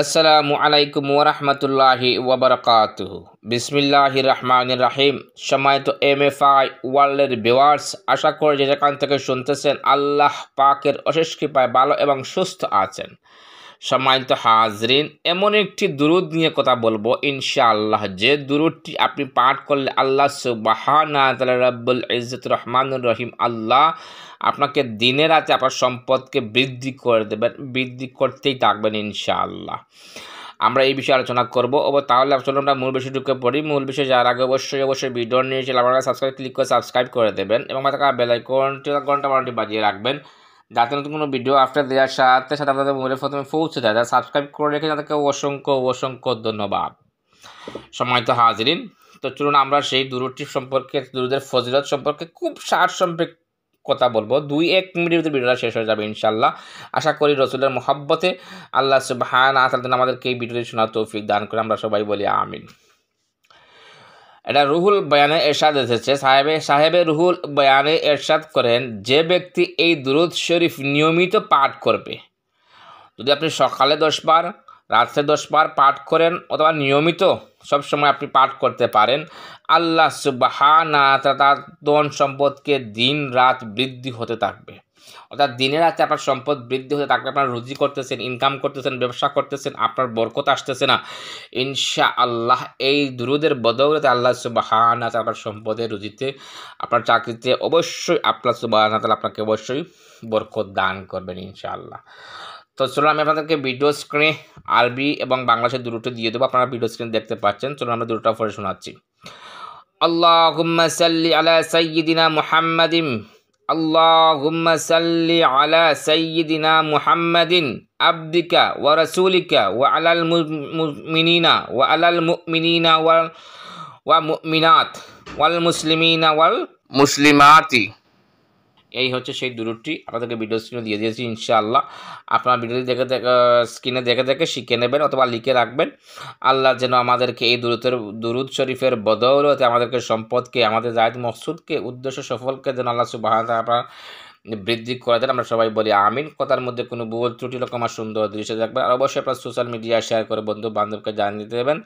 আসসালামু আলাইকুম ওরহমতুল্লাহি ওবরকাত বিসমিল্লাহ রহমান রাহিম সমায়ত এম এফ আই ওয়ার্ল্ডের ভিওয়ার্স আশা করে যে যেখান থেকে শুনতেছেন, আল্লাহ পাকের অশেষ কৃপায় ভালো এবং সুস্থ আছেন। সম্মানিত হাজরিন, এমন একটি দুরুদ নিয়ে কথা বলব, ইনশাআল্লাহ। যে দুরুদটি আপনি পাঠ করলে আল্লাহ সুবাহানা ইজ্জত রহমানুর রহিম, আল্লাহ আপনাকে দিনে রাতে আপনার সম্পদকে বৃদ্ধি করে দেবেন, বৃদ্ধি করতেই থাকবেন ইনশাআল্লাহ। আমরা এই বিষয়ে আলোচনা করব। ও তাহলে আসলে আমরা মূল বিষয় ঢুকে পড়ি। মূল বিষয় যার আগে অবশ্যই অবশ্যই ভিডিও নিয়েছিল আপনারা সাবস্ক্রাইব ক্লিক করে সাবস্ক্রাইব করে দেবেন এবং থাকা বেলাইকনটি ঘণ্টা বারোটি বাজিয়ে রাখবেন। যাতে নতুন কোনো ভিডিও আফটার দেওয়ার সাথে সাথে আপনাদের মোবাইলের প্রথমে পৌঁছে দেয় যারা সাবস্ক্রাইব করে রেখে তাদেরকে অসংখ্য অসংখ্য ধন্যবাদ। সময় তো হাজিরিন, তো চলুন আমরা সেই দুরুটি সম্পর্কে, দুরুদের ফজিলত সম্পর্কে খুব সার সম্পর্কে কথা বলব। দুই এক মিনিটের ভিডিওটা শেষ হয়ে যাবে ইনশাল্লাহ আশা করি রসুলের মহাব্বতে আল্লাহ সুবাহান আতালদিন আমাদেরকে এই ভিডিওটি শোনার তৌফিক দান করে। আমরা সবাই বলি আমিন। এটা রুহুল বয়ানে এরশাদ এসেছে। সাহেবে সাহেবে রুহুল বয়ানে এরশাদ করেন, যে ব্যক্তি এই দুরুদ শরীফ নিয়মিত পাঠ করবে, যদি আপনি সকালে দশবার রাত্রে দশবার পাঠ করেন অথবা নিয়মিত সবসময় আপনি পাঠ করতে পারেন, আল্লাহ সুবাহানা তার ধন সম্পদকে দিন রাত বৃদ্ধি হতে থাকবে। অর্থাৎ দিনে রাতে আপনার সম্পদ বৃদ্ধি হতে থাকবে আপনার রুজি করতেছেন ইনকাম করতেছেন, ব্যবসা করতেছেন, আপনার বরকত আসতেছে না। ইনশা আল্লাহ এই দুরুদের বদৌলতে আল্লাহ সুবাহানা আপনার সম্পদের রুজিতে আপনার চাকরিতে অবশ্যই আপনার সুবাহানা আপনাকে অবশ্যই বরকত দান করবেন ইনশাআল্লাহ। তো চলুন আমি আপনাদেরকে ভিডিও স্ক্রিনে আরবি এবং বাংলাদেশের দুটো দিয়ে দেবো। আপনারা ভিডিও স্ক্রিন দেখতে পাচ্ছেন। চলুন আমরা দুটো পরে শোনাচ্ছি। আল্লাহুম্মা সাল্লি আলা সাইয়্যিদিনা মুহাম্মাদিন اللهم صل على سيدنا محمد عبدك ورسولك وعلى المؤمنين وعلى المؤمنين والمؤمنات والمسلمين والمسلمات. এই হচ্ছে সেই দুরুদটি আপনাদেরকে ভিডিও স্ক্রিনে দিয়ে দিয়েছি, ইনশাআল্লাহ। আপনার ভিডিওটি দেখে দেখে স্ক্রিনে দেখে দেখে শিখে নেবেন অথবা লিখে রাখবেন। আল্লাহ যেন আমাদেরকে এই দুরুদের দুরুদ শরীফের বদৌলতে আমাদেরকে সম্পদকে, আমাদের জায়দ মকসুদকে, উদ্দেশ্য সফলকে যেন আল্লাহ সুবাহ আপনার বৃদ্ধি করে দেন। আমরা সবাই বলি আমিন। কথার মধ্যে কোনো ভুল ত্রুটি রকম সুন্দর দৃশ্য দেখবেন। আর অবশ্যই আপনার সোশ্যাল মিডিয়ায় শেয়ার করে বন্ধু বান্ধবকে জানিয়ে দেবেন।